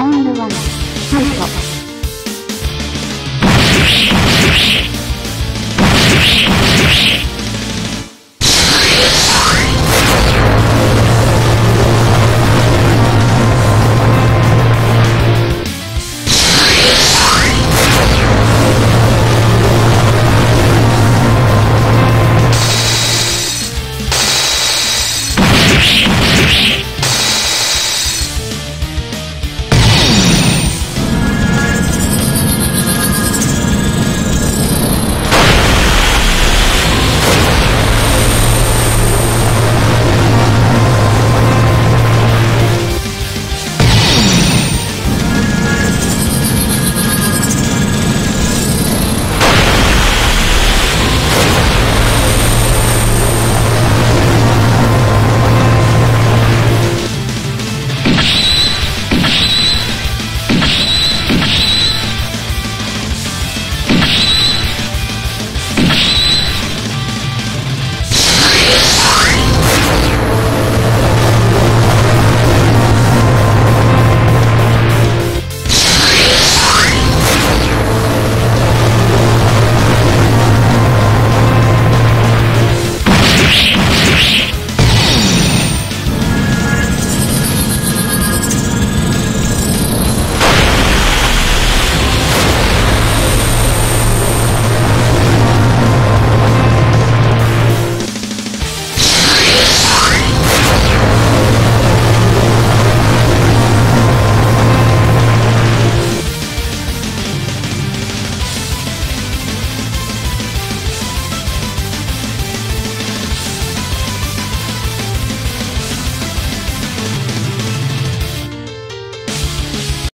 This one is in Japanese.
ラウンド1、ファイ。